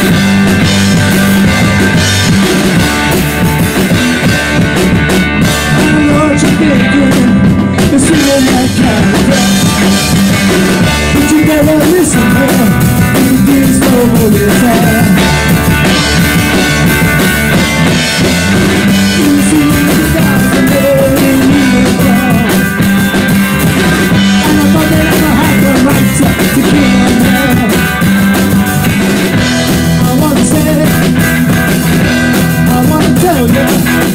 I know what you.